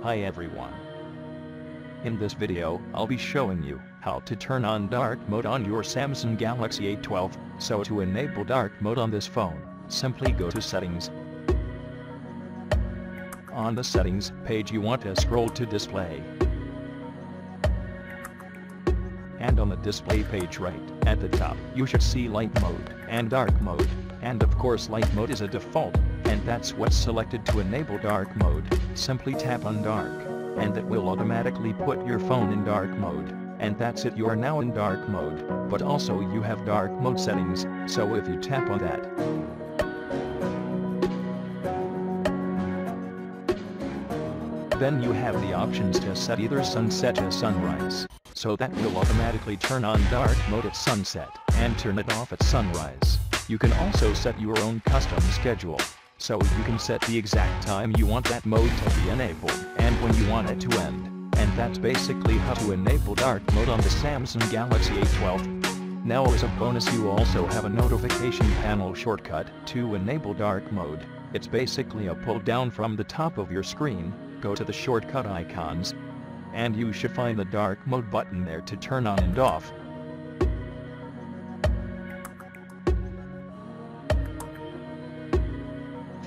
Hi everyone. In this video, I'll be showing you how to turn on dark mode on your Samsung Galaxy A12. So to enable dark mode on this phone, simply go to settings. On the settings page you want to scroll to display. And on the display page right at the top, you should see light mode and dark mode. And of course light mode is a default, and that's what's selected to enable dark mode. Simply tap on dark, and it will automatically put your phone in dark mode. And that's it you are now in dark mode, but also you have dark mode settings, so if you tap on that, then you have the options to set either sunset or sunrise. So that will automatically turn on dark mode at sunset, and turn it off at sunrise. You can also set your own custom schedule. So you can set the exact time you want that mode to be enabled, and when you want it to end. And that's basically how to enable dark mode on the Samsung Galaxy A12. Now as a bonus you also have a notification panel shortcut to enable dark mode. It's basically a pull down from the top of your screen, go to the shortcut icons, and you should find the dark mode button there to turn on and off.